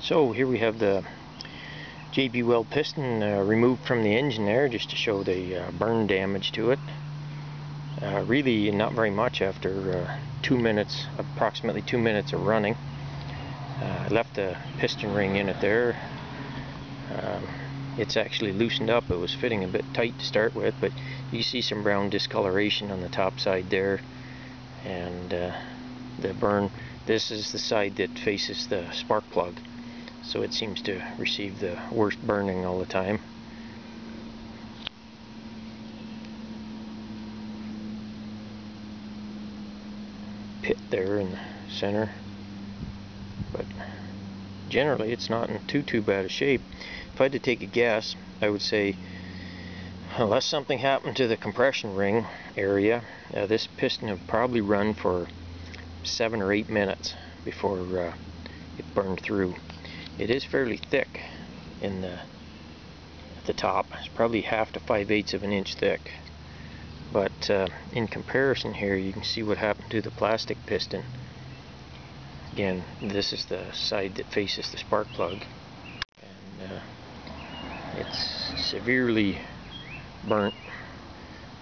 So here we have the JB Weld piston uh, removed from the engine there just to show the uh, burn damage to it. Uh, really not very much after uh, two minutes, approximately two minutes of running. Uh, I left the piston ring in it there. Um, it's actually loosened up. It was fitting a bit tight to start with, but you see some brown discoloration on the top side there. And uh, the burn, this is the side that faces the spark plug so it seems to receive the worst burning all the time. Pit there in the center, but generally it's not in too too bad a shape. If I had to take a guess, I would say unless something happened to the compression ring area, uh, this piston would probably run for seven or eight minutes before uh, it burned through. It is fairly thick in the at the top. It's probably half to five eighths of an inch thick. But uh, in comparison here, you can see what happened to the plastic piston. Again, this is the side that faces the spark plug. And uh, it's severely burnt.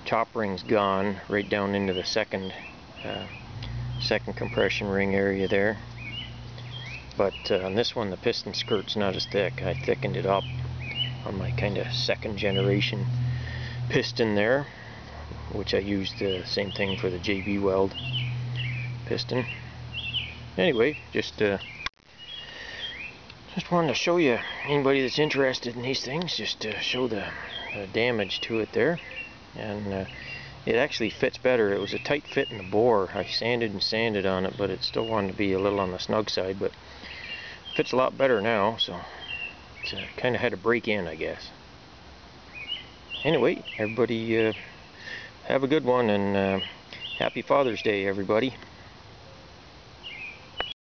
Top ring's gone right down into the second uh, second compression ring area there but uh, on this one the piston skirt's not as thick. I thickened it up on my kind of second generation piston there which I used the same thing for the JB Weld piston. Anyway, just uh, just wanted to show you anybody that's interested in these things, just to show the, the damage to it there. And uh, it actually fits better. It was a tight fit in the bore. I sanded and sanded on it, but it still wanted to be a little on the snug side. But fits a lot better now, so it's uh, kind of had to break in, I guess. Anyway, everybody uh, have a good one, and uh, happy Father's Day, everybody.